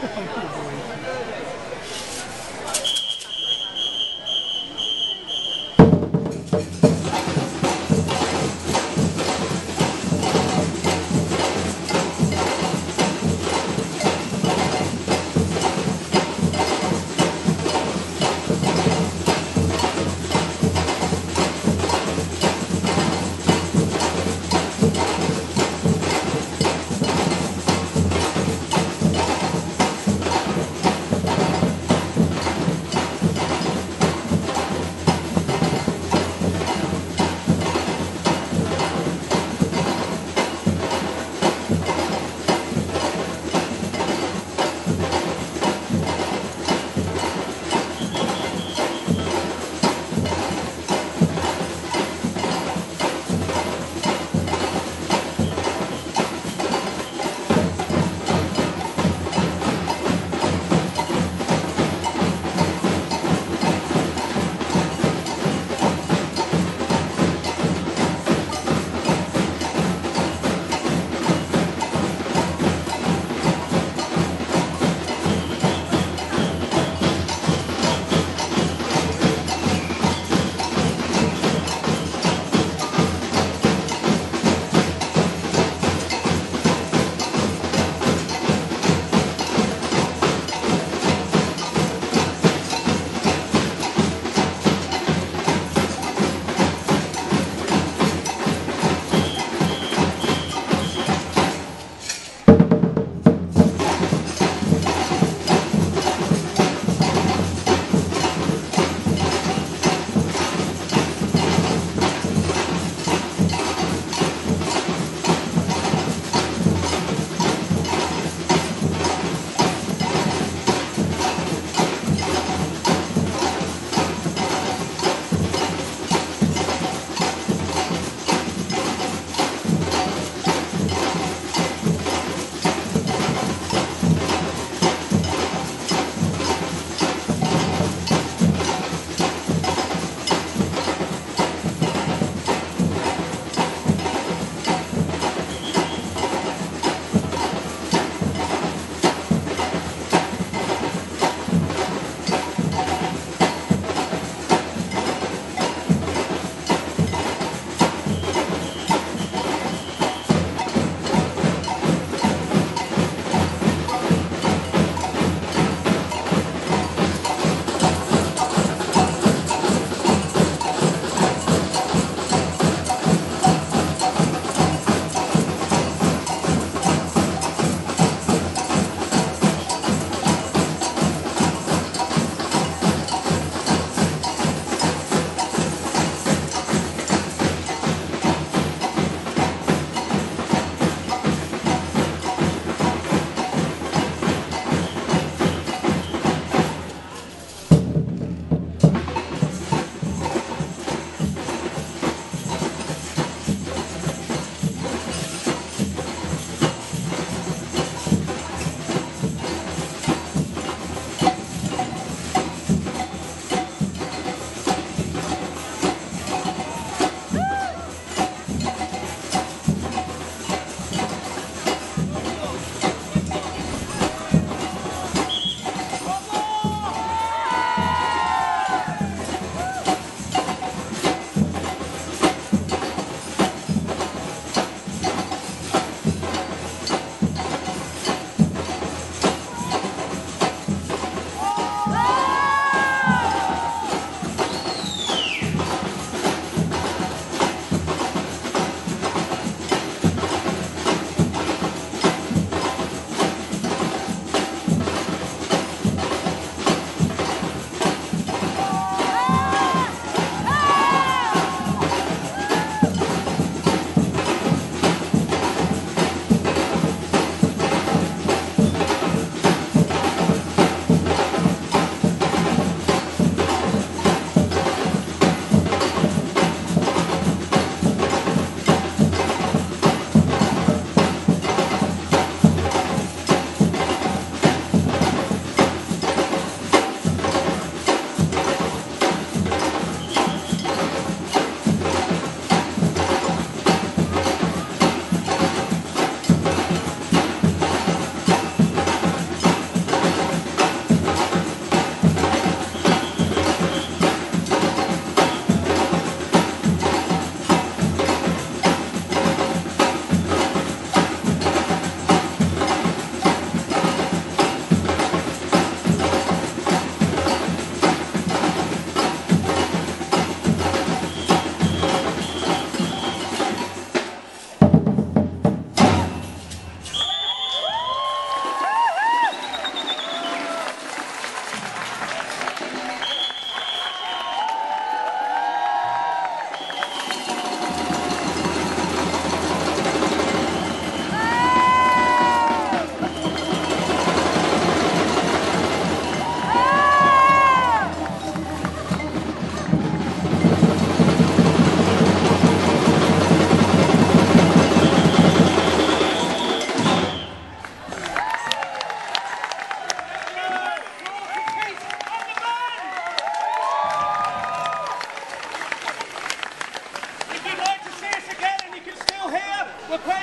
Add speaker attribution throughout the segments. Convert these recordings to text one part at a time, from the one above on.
Speaker 1: Thank you.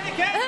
Speaker 2: Heineken!